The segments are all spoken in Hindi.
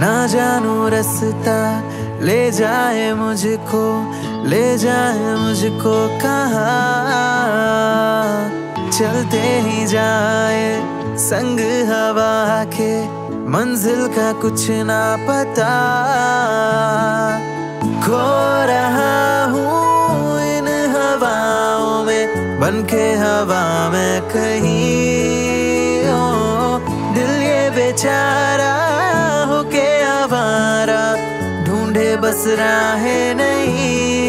ना जानू रसता, ले जाए मुझको, ले जाए मुझको कहा? चलते ही जाए संग हवा के, मंजिल का कुछ ना पता। खो रहा हूँ इन हवाओं में, बन के हवा में कहीं। ओ, दिल ये बेचारा बस राहे नहीं।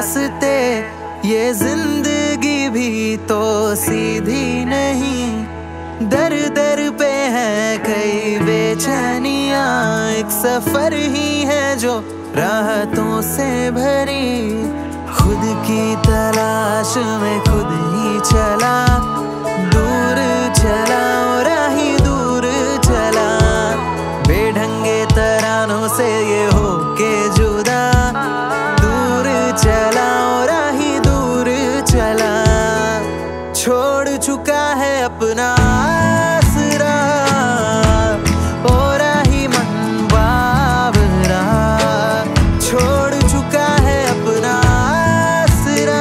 रास्ते, ये ज़िंदगी भी तो सीधी नहीं। दर दर पे है कई बेचैनिया, एक सफ़र ही है जो राहतों से भरी। खुद की तलाश में खुद ही चला चुका है अपना आसरा। और ही मन बाबरा छोड़ चुका है अपना आसरा।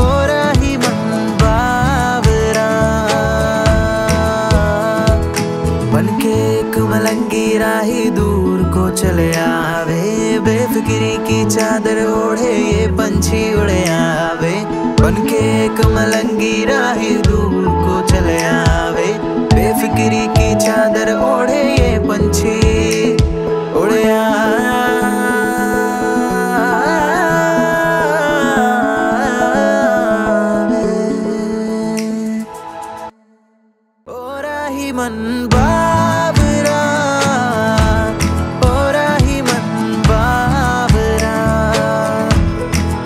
और ही मन बाबरा बन के एक मलंगी राही दूर को चले आवे। बेफिक्री की चादर ओढ़े, ये पंछी उड़े आवे। mình bao